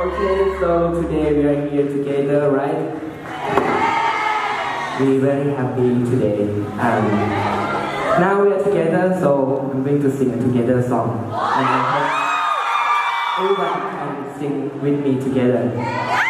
Okay, so today we are here together, right? We're very happy today. Um, now we are together, so I'm going to sing a together song. And I hope everyone can sing with me together.